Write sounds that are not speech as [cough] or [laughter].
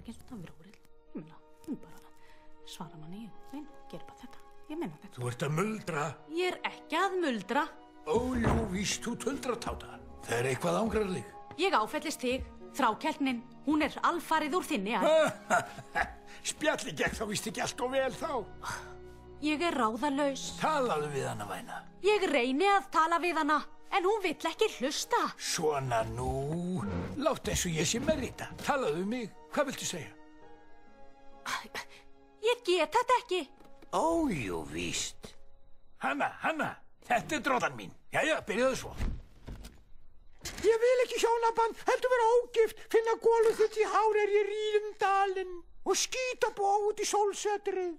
bara ekki eins og það verið úrið. Ég meina, hún bara svara manni, ég meina, gera bara þetta. Ég meina þetta. Þú ert að muldra. Ég er ekki að muldra. Ó, jú, víst, þú tuldra táta. Það er eitthvað ángrar þig. Ég áfellist þig, þrákelknin. Hún er alfarið úr þinni að [laughs] Spjalli gekk þá víst ekki allt og vel þá. ég er ráðalaus. Talaðu við hana, væna. Ég reyni að tala við hana, en hún vill ekki hlusta. Svona nú. Látt eins og ég sé með rita. Talaðu við mig. Hvað viltu segja? Ég get þetta ekki. Ó, jú, víst. Hanna, Hanna, þetta er dróðan mín. Jæja, byrjaðu svo. Ég vil ekki hjónaband, heldur vera ógift, finna gólu þitt í hár er ég ríðum dalinn og skýta bó út í sólsetrið.